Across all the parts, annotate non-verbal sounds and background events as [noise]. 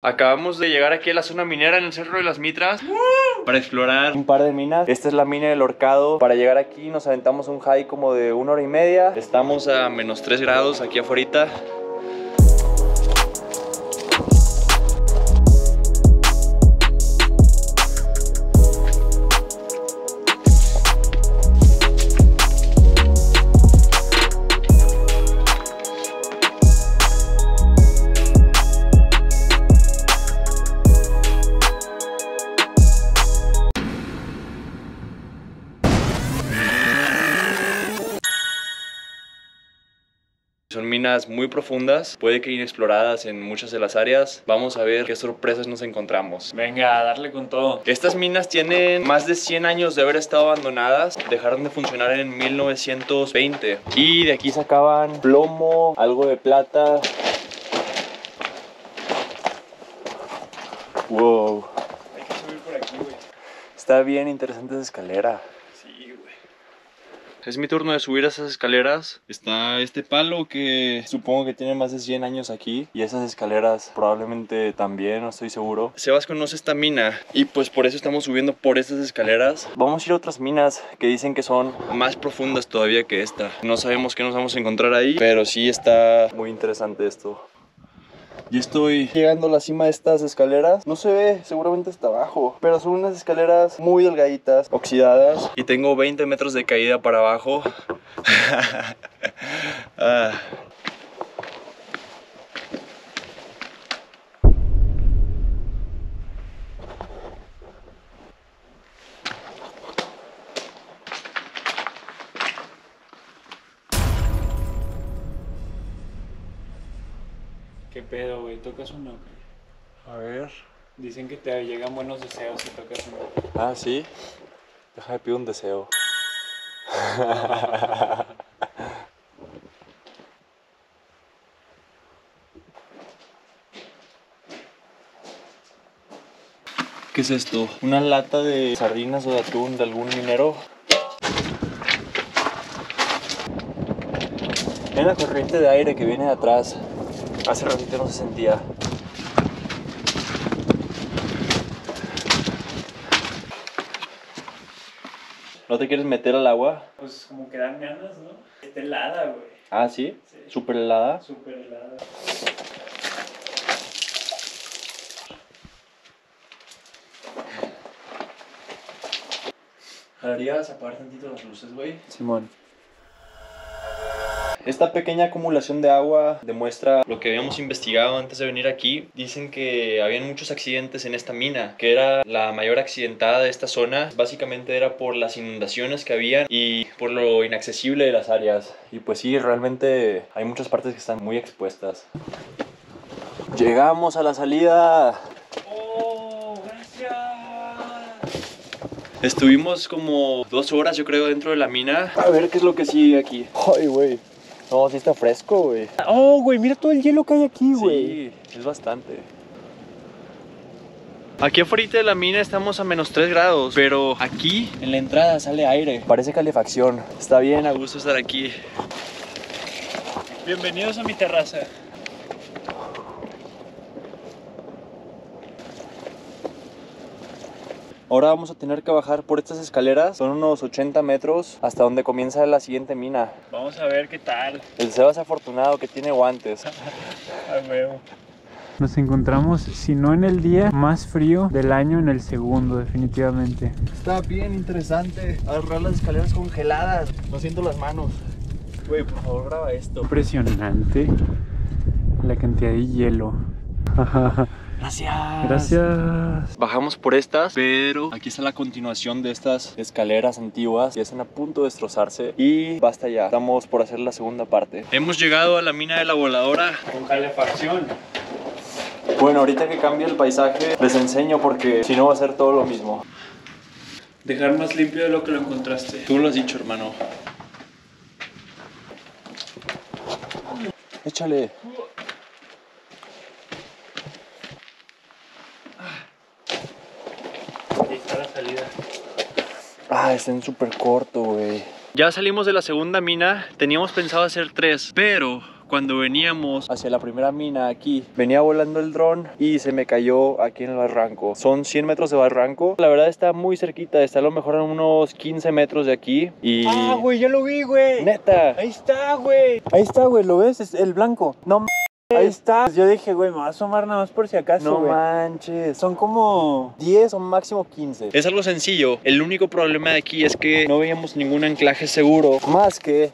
Acabamos de llegar aquí a la zona minera en el Cerro de las Mitras para explorar un par de minas. Esta es la mina del Horcado. Para llegar aquí nos aventamos un high como de una hora y media. Estamos a menos 3 grados aquí afuera. Son minas muy profundas, puede que inexploradas en muchas de las áreas. Vamos a ver qué sorpresas nos encontramos. Venga, a darle con todo. Estas minas tienen más de 100 años de haber estado abandonadas. Dejaron de funcionar en 1920. Y de aquí sacaban plomo, algo de plata. Wow. Hay que subir por aquí, güey. Está bien interesante esa escalera. Es mi turno de subir esas escaleras. Está este palo que supongo que tiene más de 100 años aquí. Y esas escaleras probablemente también, no estoy seguro. Sebas conoce esta mina y pues por eso estamos subiendo por estas escaleras. Vamos a ir a otras minas que dicen que son más profundas todavía que esta. No sabemos qué nos vamos a encontrar ahí, pero sí está muy interesante esto. Y estoy llegando a la cima de estas escaleras. No se ve, seguramente está abajo. Pero son unas escaleras muy delgaditas, oxidadas. Y tengo 20 metros de caída para abajo. [laughs] Ah. ¿Qué pedo, güey? ¿Tocas uno? A ver. Dicen que te llegan buenos deseos si tocas uno. Ah, sí. Déjame pedir un deseo. [laughs] ¿Qué es esto? ¿Una lata de sardinas o de atún de algún minero? Hay una corriente de aire que viene de atrás. Hace ratito no se sentía. ¿No te quieres meter al agua? Pues como que dan ganas, ¿no? Está helada, güey. Ah, sí. Sí. Súper helada. Súper helada. ¿Harías apagar tantito las luces, güey? Simón. Esta pequeña acumulación de agua demuestra lo que habíamos investigado antes de venir aquí. Dicen que habían muchos accidentes en esta mina, que era la mayor accidentada de esta zona. Básicamente era por las inundaciones que habían y por lo inaccesible de las áreas. Y pues sí, realmente hay muchas partes que están muy expuestas. Llegamos a la salida. ¡Oh, gracias! Estuvimos como dos horas, yo creo, dentro de la mina. A ver qué es lo que sigue aquí. Ay, güey. No, sí está fresco, güey. Oh, güey, mira todo el hielo que hay aquí, Sí, es bastante. Aquí afuera de la mina estamos a menos 3 grados, pero aquí en la entrada sale aire. Parece calefacción. Está bien a gusto estar aquí. Bienvenidos a mi terraza. Ahora vamos a tener que bajar por estas escaleras. Son unos 80 metros hasta donde comienza la siguiente mina. Vamos a ver qué tal. El Sebas afortunado que tiene guantes. [laughs] A huevo. Nos encontramos, si no en el día más frío del año, en el segundo, definitivamente. Está bien interesante agarrar las escaleras congeladas. No siento las manos. Güey, por favor graba esto. Impresionante la cantidad de hielo. [laughs] Gracias. Gracias. Bajamos por estas, pero aquí está la continuación de estas escaleras antiguas y están a punto de destrozarse y basta ya. Estamos por hacer la segunda parte. Hemos llegado a la mina de la voladora. Con calefacción. Bueno, ahorita que cambie el paisaje les enseño porque si no va a ser todo lo mismo. Dejar más limpio de lo que lo encontraste. Tú lo has dicho, hermano. Échale. Ahí está la salida. Ah, está en súper corto, güey. Ya salimos de la segunda mina, teníamos pensado hacer tres, pero cuando veníamos hacia la primera mina aquí, venía volando el dron y se me cayó aquí en el barranco. Son 100 metros de barranco. La verdad está muy cerquita, está a lo mejor a unos 15 metros de aquí. Y... Ah, güey, yo lo vi, güey. Neta. Ahí está, güey. Ahí está, güey, ¿lo ves? Es el blanco. No Ahí está. Yo dije, güey, me va a asomar nada más por si acaso, No güey. manches. Son como 10 o máximo 15. Es algo sencillo. El único problema de aquí es que no veíamos ningún anclaje seguro. Más que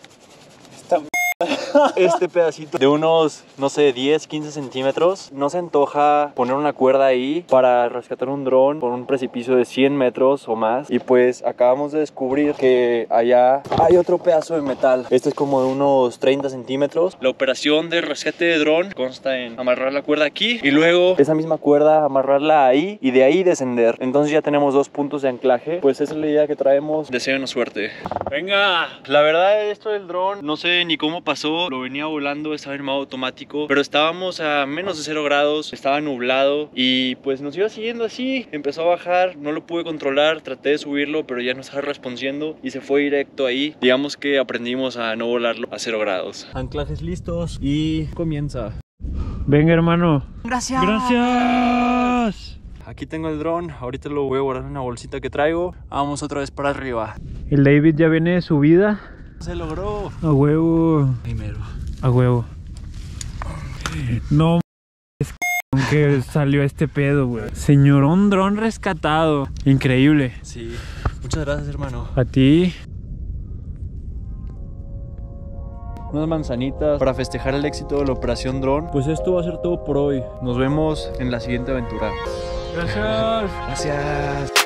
este pedacito de unos, no sé, 10, 15 centímetros. No se antoja poner una cuerda ahí para rescatar un dron por un precipicio de 100 metros o más. Y pues acabamos de descubrir que allá hay otro pedazo de metal. Este es como de unos 30 centímetros. La operación de rescate de dron consta en amarrar la cuerda aquí y luego esa misma cuerda amarrarla ahí y de ahí descender. Entonces ya tenemos dos puntos de anclaje. Pues esa es la idea que traemos. Deseenos suerte. Venga. La verdad, esto del dron, no sé ni cómo pasó. Lo venía volando, estaba en modo automático. Pero estábamos a menos de 0 grados, estaba nublado. Y pues nos iba siguiendo así. Empezó a bajar, no lo pude controlar. Traté de subirlo, pero ya no estaba respondiendo. Y se fue directo ahí. Digamos que aprendimos a no volarlo a 0 grados. Anclajes listos y comienza. Venga, hermano. Gracias. Gracias. Aquí tengo el dron, ahorita lo voy a guardar en una bolsita que traigo. Vamos otra vez para arriba. El David ya viene de subida. Se logró. A huevo. Primero. A huevo. No es que salió este pedo, güey. Señorón dron rescatado. Increíble. Sí. Muchas gracias, hermano. A ti. unas manzanitas para festejar el éxito de la operación dron. Pues esto va a ser todo por hoy. Nos vemos en la siguiente aventura. Gracias. Gracias.